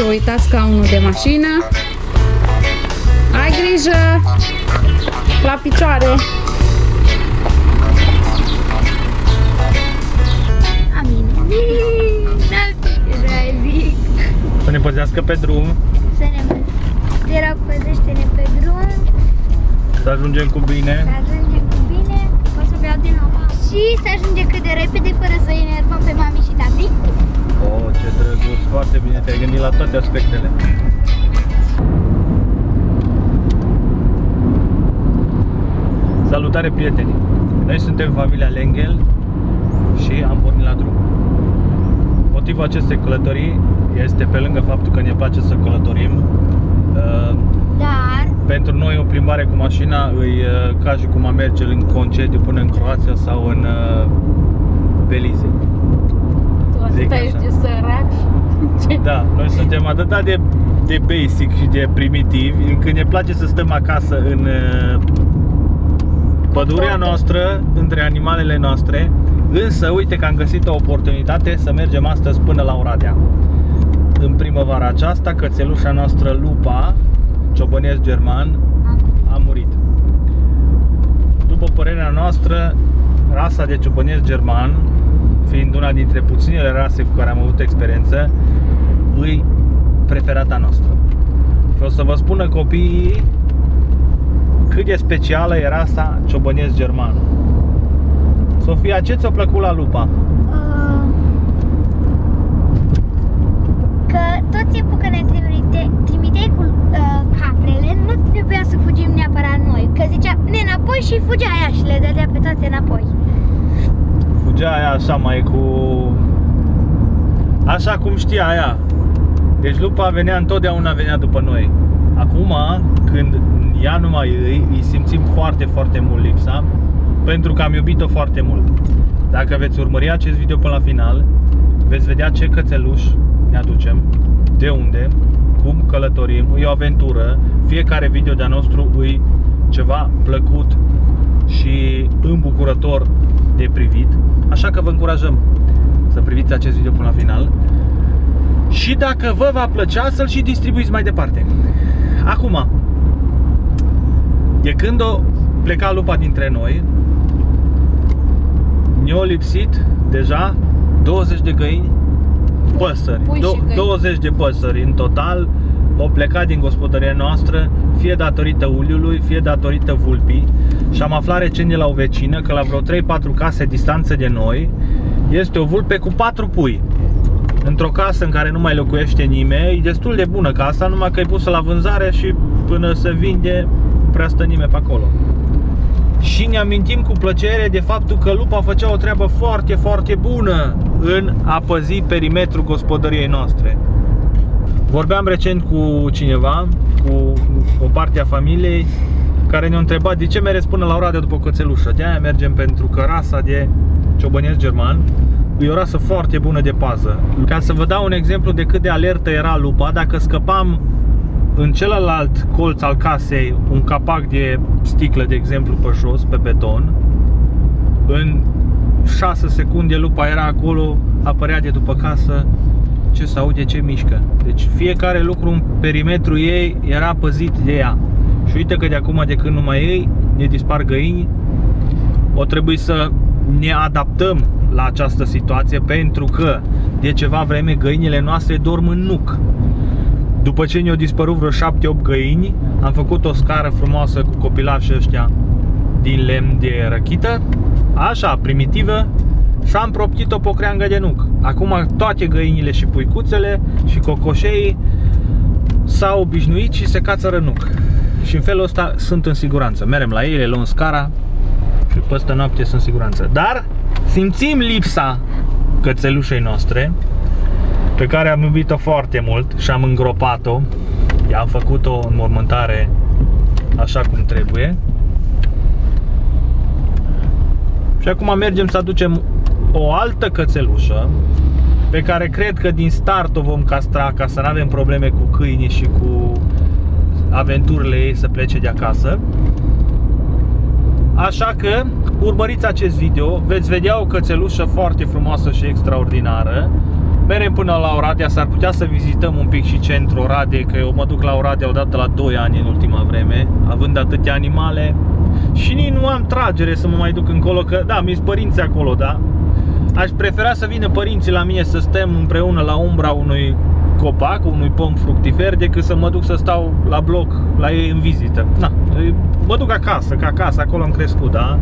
cineva și-a uitat scaunul de mașină. Ai grijă! La picioare! Să ne păzească pe drum. Să ne te rog, păzește-ne pe drum. Să ajungem cu bine. Să ajungem cu bine. O să beau din apa. Și să ajungem cât de repede fără să enervăm pe mami și tati. Oh, ce drăguț, foarte bine, te-ai gândit la toate aspectele. Salutare prieteni! Noi suntem familia Lengel și am pornit la drum. Motivul acestei călătorii este pe lângă faptul că ne place să călătorim uh, Dar pentru noi o plimbare cu mașina e uh, ca și cum a merge în concediu până în Croația sau în uh, Belize. Tu Zic atâta așa. ești de sărac. Ce- Da, noi suntem atât de, de basic și de primitivi încât ne place să stăm acasă în uh, pădurea noastră, între animalele noastre. Însă, uite că am găsit o oportunitate să mergem astăzi până la Oradea. În primăvara aceasta, cățelușa noastră Lupa, ciobănesc german, a murit. După părerea noastră, rasa de ciobănesc german, fiind una dintre puținele rase cu care am avut experiență, îi preferata noastră. Și o să vă spună copiii cât de specială e rasa ciobănesc german. Sofia, ce ți-a plăcut la lupa? uh, că tot timpul când ne trimite, trimiteai cu uh, caprele, nu trebuia să fugim neapărat noi. Că zicea, ne înapoi și fugea ea și le dădea pe toate înapoi. Fugea aia așa mai cu... Așa cum știa ea. Deci lupa venea întotdeauna venea după noi. Acum, când ea nu mai îi, îi simțim foarte, foarte mult lipsa pentru că am iubit-o foarte mult. Dacă veți urmări acest video până la final, veți vedea ce cățeluș ne aducem, de unde, cum călătorim, e o aventură, fiecare video de-a nostru îi ceva plăcut și îmbucurător de privit, așa că vă încurajăm să priviți acest video până la final și dacă vă va plăcea să-l și distribuiți mai departe. Acum, de când o pleca lupa dintre noi, ne-au lipsit deja 20 de găini, păsări, Pui și Do- găini. 20 de păsări în total, au plecat din gospodăria noastră, fie datorită uliului, fie datorită vulpii și am aflat recent de la o vecină că la vreo 3-4 case distanță de noi este o vulpe cu 4 pui într-o casă în care nu mai locuiește nimeni, e destul de bună casa, numai că e pusă la vânzare și până se vinde, nu prea stă nimeni pe acolo. Și ne amintim cu plăcere de faptul că lupa făcea o treabă foarte, foarte bună în a păzi perimetrul gospodăriei noastre. Vorbeam recent cu cineva, cu o parte a familiei, care ne-a întrebat de ce mereți până la Oradea după cățelușă. De aia mergem pentru că rasa de ciobănesc german e o rasă foarte bună de pază. Ca să vă dau un exemplu de cât de alertă era lupa, dacă scăpam în celălalt colț al casei un capac de sticlă, de exemplu, pe jos, pe beton, în 6 secunde lupa era acolo, apărea de după casă, ce se aude, ce mișcă. Deci fiecare lucru în perimetru ei era păzit de ea. Și uite că de acum, de când nu mai ei, ne dispar găini, o trebuie să ne adaptăm la această situație pentru că de ceva vreme găinile noastre dorm în nuc. După ce ne-au dispărut vreo 7-8 găini, am făcut o scară frumoasă cu copilașii ăștia din lemn de răchită, așa, primitivă, și am proptit-o pe o creangă de nuc. Acum toate găinile și puicuțele și cocoșeii s-au obișnuit și se cațără în nuc. Și în felul ăsta sunt în siguranță. Merem la ei, le luăm scara și peste noapte sunt în siguranță. Dar simțim lipsa cățelușei noastre pe care am iubit-o foarte mult și am îngropat-o. I-am făcut o înmormântare așa cum trebuie. Și acum mergem să aducem o altă cățelușă pe care cred că din start o vom castra ca să nu avem probleme cu câinii și cu aventurile ei să plece de acasă. Așa că urmăriți acest video, veți vedea o cățelușă foarte frumoasă și extraordinară. Merem până la Oradea, s-ar putea să vizităm un pic și centrul Oradei, că eu mă duc la Oradea odată la 2 ani în ultima vreme, având atâtea animale și nici nu am tragere să mă mai duc încolo, că da, mi-s părinți acolo, da? Aș prefera să vină părinții la mine să stăm împreună la umbra unui copac, unui pom fructifer, decât să mă duc să stau la bloc la ei în vizită. Na, mă duc acasă, că acasă, acolo am crescut, da?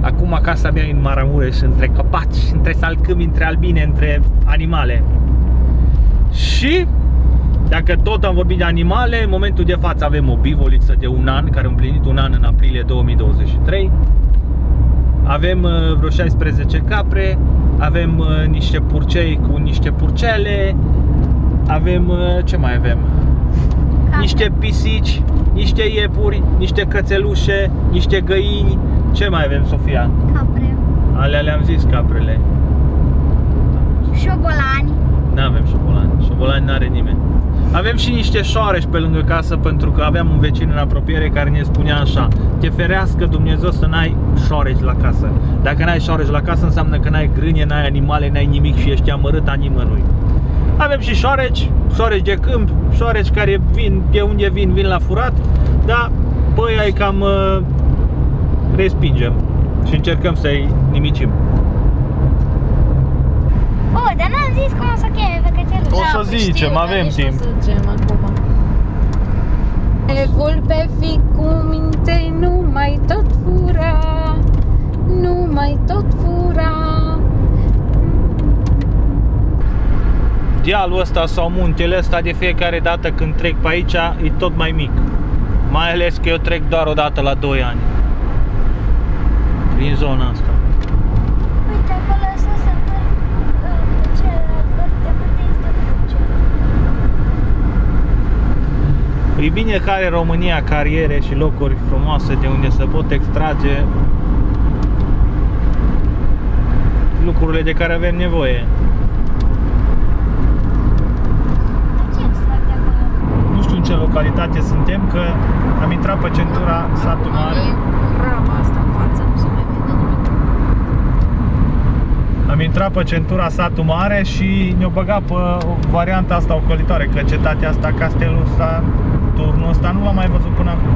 Acum casa mea e în Maramureș, între copaci, între salcâmi, între albine, între animale. Și dacă tot am vorbit de animale, în momentul de față avem o bivoliță de un an, care a împlinit un an în aprilie 2023. Avem uh, vreo 16 capre, avem uh, niște purcei cu niște purcele, avem, uh, ce mai avem? Capre. Niște pisici, niște iepuri, niște cățelușe, niște găini. Ce mai avem, Sofia? Capre. Alea le-am zis, caprele. Șobolani. Nu avem șobolani. Șobolani n-are nimeni. Avem și niște șoareci pe lângă casă pentru că aveam un vecin în apropiere care ne spunea așa Te ferească Dumnezeu să n-ai șoreci la casă. Dacă n-ai șoreci la casă înseamnă că n-ai grânie, n-ai animale, n-ai nimic și ești amărât a nimănui Avem și șoreci, șoreci de câmp, șoreci care vin, de unde vin, vin la furat Dar pe ăia cam uh, respingem și încercăm să-i nimicim Oh, dar n-am zis cum o să cheme pe cățeluș. O să păi zicem, știu, avem dar nici timp. Nu zicem acum. E vulpe fi cu minte, nu mai tot fura, nu mai tot fura. dealul ăsta sau muntele ăsta de fiecare dată când trec pe aici e tot mai mic. Mai ales că eu trec doar o dată la 2 ani. Prin zona asta. Uite, acolo să se văd uh, celălalt văd de unde este cruce. E bine că are România cariere și locuri frumoase de unde se pot extrage lucrurile de care avem nevoie. De ce extrag de acolo? Nu știu în ce localitate suntem, că am intrat pe centura satul mare. E rama asta în față, nu se mai vede nimic. Am intrat pe centura satul mare și ne-o băgat pe varianta asta ocolitoare, că cetatea asta, castelul ăsta, turnul ăsta nu l-am mai văzut până acum.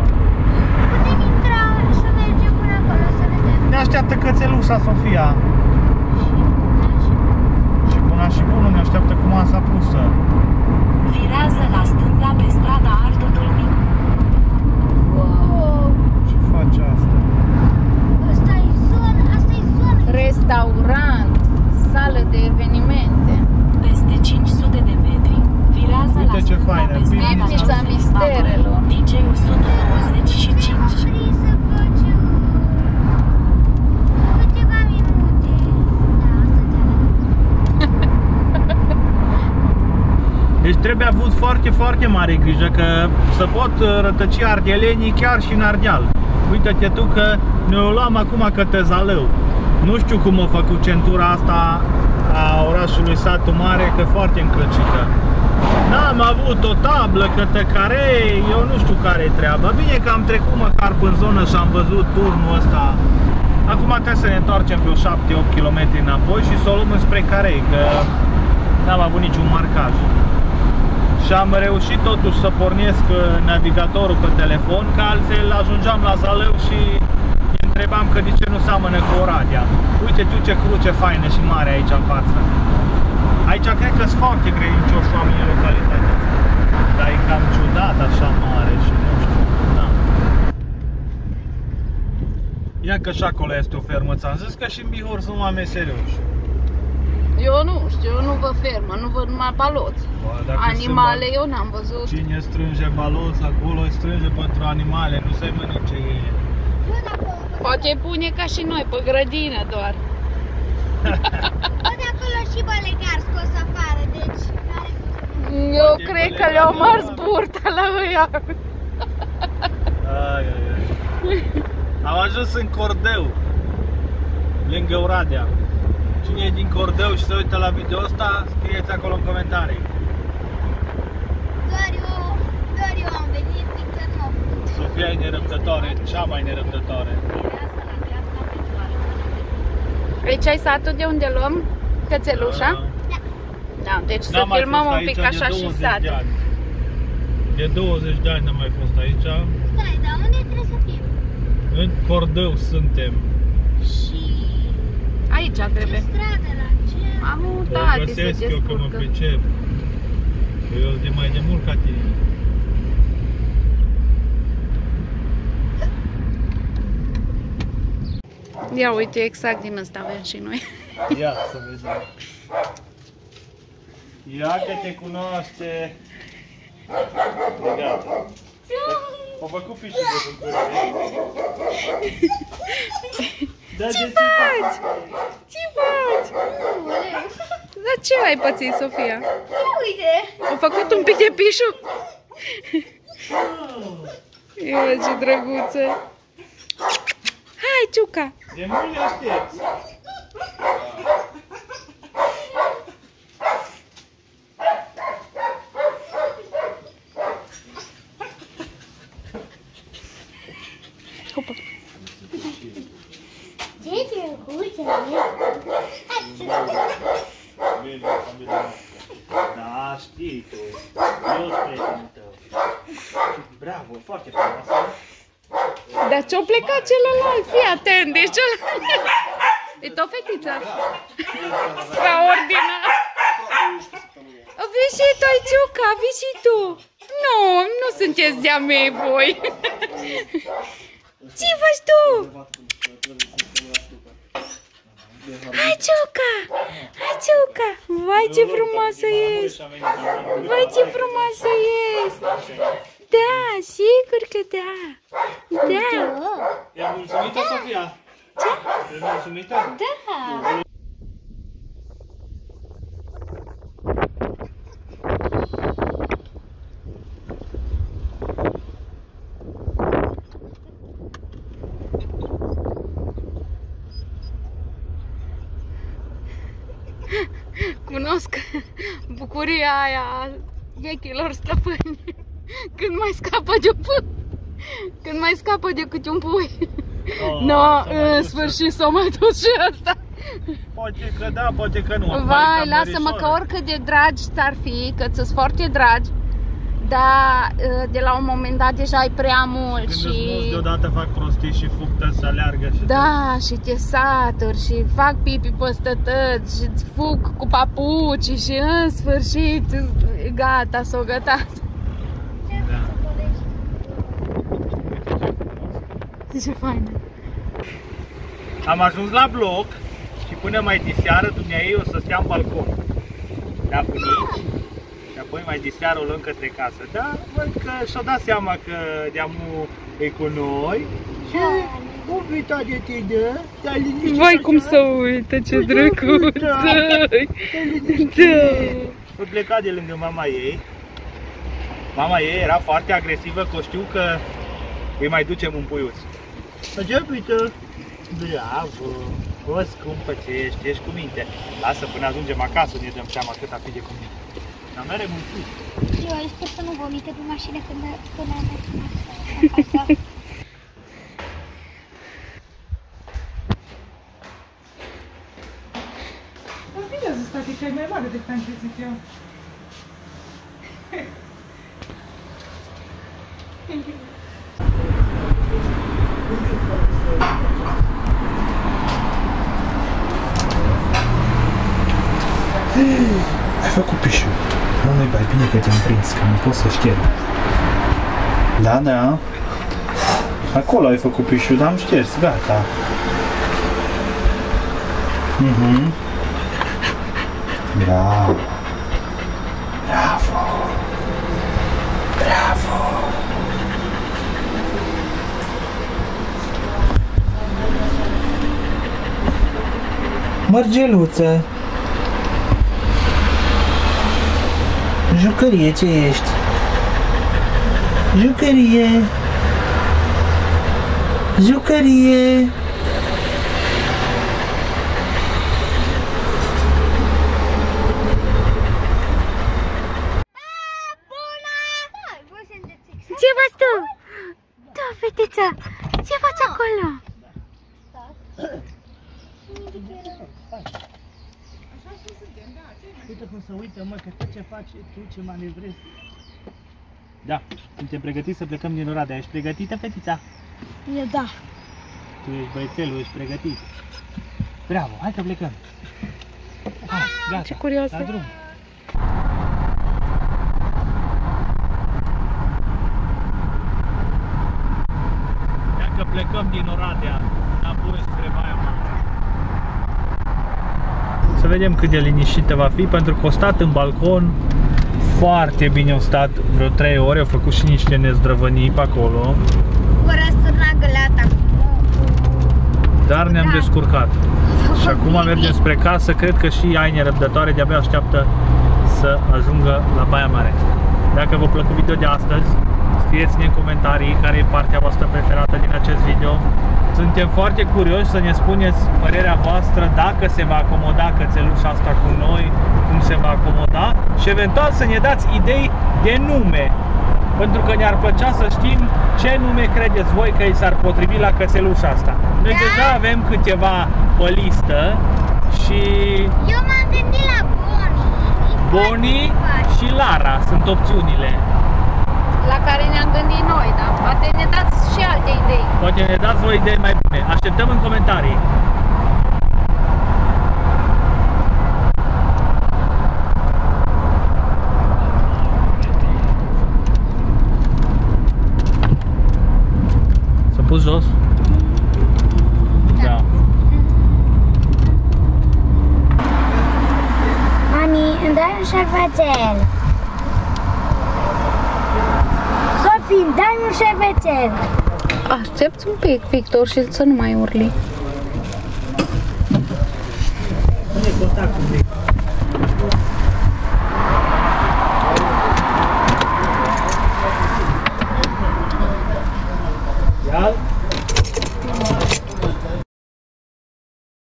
Putem intra să mergem până acolo să vedem. Ne așteaptă cățelușa Sofia Și, și buna și bunul ne așteaptă cu masa pusă. Virează la stânga pe strada Ardu Dulmic. wow, Ce face asta? asta e zona, asta e zona. Restaurant, sală de evenimente. Peste 500 de metri. Virează Uite la ce stânga faină, pe strada Pivnița Joseph misterelor. Bator, DJ 125. Am vrut să facem câteva minute. Da, atâtea. Deci trebuie avut foarte, foarte mare grijă că să pot uh, rătăci ardelenii chiar și în Ardeal. Uite-te tu că ne-o luam acum către Zalău. Nu știu cum a făcut centura asta a orașului Satu Mare, că foarte încălcită. N-am avut o tablă către care eu nu știu care e treaba. Bine că am trecut măcar în zonă și am văzut turnul ăsta. Acum trebuie să ne întoarcem vreo 7-8 km înapoi și să o luăm spre Carei, că n-am avut niciun marcaj și am reușit totuși să pornesc uh, navigatorul pe telefon, că altfel ajungeam la Zalău și îi întrebam că de ce nu seamănă cu Oradea. Uite tu ce cruce faină și mare aici în față. Aici cred că sunt foarte credincioși oamenii în localitatea asta. Dar e cam ciudat așa mare și nu știu. Da. Ia că și acolo este o fermă, ți-am zis că și în Bihor sunt oameni serioși. Eu nu știu, eu nu văd fermă, nu văd numai baloți. Bă, dacă Animale sunt eu n-am văzut. Cine strânge baloți acolo, îi strânge pentru animale, nu se mănânce ei. Bă, dacă Poate pune ca și noi, pe grădină doar. Bă, de acolo și balegar scos afară, deci are Eu Poate cred pe că le-au legătură. mars burta la ăia. Ai, ai, ai. Am ajuns în Cordeu, lângă Oradea. Cine e din Cordeu și se uită la video ăsta, scrieți acolo în comentarii. Doar eu, doar eu am venit, Victor nu a vrut. Sofia e nerăbdătoare, cea mai nerăbdătoare. Virează la dreapta pe Toară. Aici ai satul de unde luăm cățelușa? Da. Da, deci să N-am mai filmăm fost un pic aici de așa și 20 de satul. ani. De 20 de ani n-am mai fost aici. Stai, dar unde trebuie să fim? În Cordău suntem. Și Aici ce trebuie. stradă la ce? Am O uitat, se găsesc eu că mă descurcă. pricep. Că Eu sunt de mai de mult ca tine. Ia uite, exact din ăsta avem și noi. Ia să vedem. Ia că te cunoaște. Gata. O făcut fișul de bucurie. Da, de ce faci? Ce faci? Dar ce ai pățit, Sofia? Uite! Au făcut un pic de pișu? Ia ce drăguță! Hai, Ciuca! De mult le aștepți. Hopa. Ce drăguță! Hai să Bine, familia Da, știi tu. Eu sunt prietenul tău. Bravo, foarte frumoasă. Dar ce-o plecat celălalt? Fii atent, deci celălalt... E o fetiță. Extraordinar. Vii și tu, Ciuca, vii și tu. Nu, nu sunteți de-a mei voi. Ce faci tu? Hai, Ciuca! Hai, Ciuca! Vai, ce frumoasă ești! Vai, ce frumoasă ești! Da, sigur că da! Da! E mulțumită, Sofia? Ce? E mulțumită? Da! Cunosc bucuria aia a vechilor stăpâni când mai scapă de un când mai scapă de câte un pui. Oh, no, s-a mai în dus. sfârșit s-a mai dus și asta. Poate că da, poate că nu. Vai, lasă-mă că oricât de dragi ți-ar fi, că ți foarte dragi, dar de la un moment dat deja ai prea mult Când și... îți mulți deodată fac prostii și fug să aleargă și Da, și te saturi și fac pipi peste tăți și îți fug cu papuci și în sfârșit gata, s-o gătat. Da. Ce faină. Am ajuns la bloc și până mai diseară dumneai o să stea în balcon. La bunici și apoi mai diseară o luăm către casă. Da, văd că și-a dat seama că deamu e cu noi. Și cum uita de tine, te-a liniștit Vai așa? cum să uită, ce Uite, drăguț! uite. Te-a liniștit. Da. O pleca de lângă mama ei. Mama ei era foarte agresivă, că o știu că îi mai ducem un puiuț. Așa, uite, bravo, o scumpă ce ești, ești cu minte. Lasă până ajungem acasă, ne dăm seama cât a fi de cu minte. Dar mere mulțumit. Eu sper să nu vomite pe mașină când până mergem acasă. Bine a zis tati că e mai mare decât am crezut eu. Ai făcut pișu. Nu, nu-i mai bine că te-am prins, că nu pot să șterg. Da, da. Acolo ai făcut pișu, dar am șters, gata. Mhm. Bravo. Bravo. Bravo. Mărgeluță. Jucărie ce ești? Jucărie. Jucărie. Hai, voi sunteți Ce faci tu? Da, fetița, ce faci acolo? Uite cum se uită, mă, că tot ce faci tu, ce manevrezi. Da, suntem pregătiți să plecăm din Oradea. Ești pregătită, fetița? Eu da. Tu ești băiețelul, ești pregătit. Bravo, hai că plecăm. Hai, gata. ce curioasă. La drum. Dacă plecăm din Oradea, înapoi spre Baia Mare. Să vedem cât de liniștită va fi, pentru că o stat în balcon, foarte bine o stat, vreo 3 ore, au făcut și niște nezdrăvănii pe acolo, Cu răsturnat găleata. dar ne-am descurcat. Și acum mergem spre casă, cred că și ai nerăbdătoare de-abia așteaptă să ajungă la Baia Mare. Dacă v-a plăcut video de astăzi, scrieți-ne în comentarii care e partea voastră preferată din acest video. Suntem foarte curioși să ne spuneți părerea voastră dacă se va acomoda cățelușa asta cu noi, cum se va acomoda și eventual să ne dați idei de nume. Pentru că ne-ar plăcea să știm ce nume credeți voi că i s-ar potrivi la cățelușa asta. Noi Da. deja avem câteva pe listă și Eu m-am gândit la Bonnie. E foarte Bonnie simpatic. și Lara sunt opțiunile. La care ne-am gândit noi, da? Poate ne dați și alte idei. Poate ne dați voi idei mai bune. Așteptăm în comentarii. S-a pus jos? Da. Mami, îmi dai un șervețel. Sofie, îmi dai un șervețel. Aștepți un pic, Victor, și să nu mai urli.